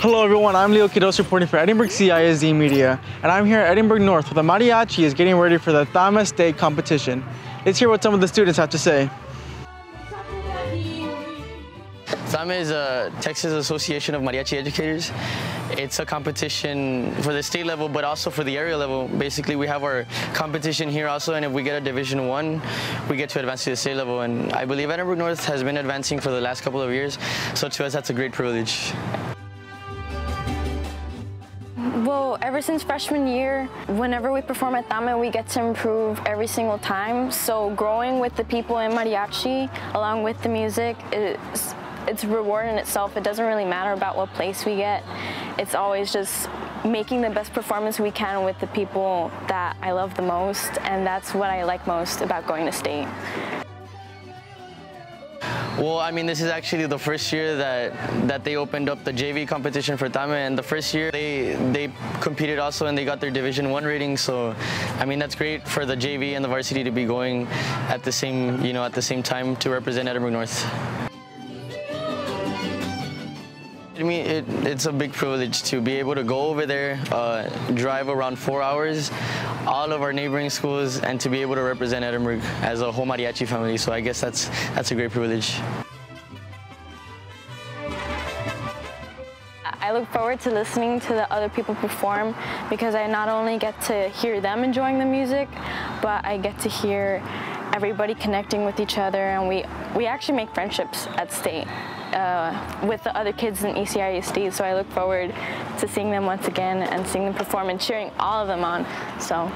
Hello everyone, I'm Leo Quiros reporting for Edinburg CISD Media, and I'm here at Edinburg North where the mariachi is getting ready for the TAME State competition. Let's hear what some of the students have to say. TAME is a Texas Association of Mariachi Educators. It's a competition for the state level, but also for the area level. Basically, we have our competition here also, and if we get a Division One, we get to advance to the state level. And I believe Edinburg North has been advancing for the last couple of years, so to us, that's a great privilege. Well, ever since freshman year, whenever we perform at TAME, we get to improve every single time. So growing with the people in mariachi, along with the music, is it's reward in itself. It doesn't really matter about what place we get. It's always just making the best performance we can with the people that I love the most, and that's what I like most about going to state. Well, I mean, this is actually the first year that that they opened up the JV competition for TAME, and the first year they they competed also and they got their Division One rating. So, I mean, that's great for the JV and the varsity to be going at the same you know at the same time to represent Edinburg North. I mean, it, it's a big privilege to be able to go over there, uh, drive around four hours, all of our neighboring schools, and to be able to represent Edinburg as a whole mariachi family. So I guess that's that's a great privilege. I look forward to listening to the other people perform because I not only get to hear them enjoying the music, but I get to hear everybody connecting with each other and we, we actually make friendships at state uh, with the other kids in ECISD so I look forward to seeing them once again and seeing them perform and cheering all of them on. So.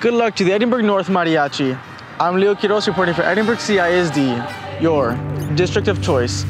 Good luck to the Edinburg North Mariachi. I'm Leo Quiroz reporting for Edinburg CISD, your district of choice.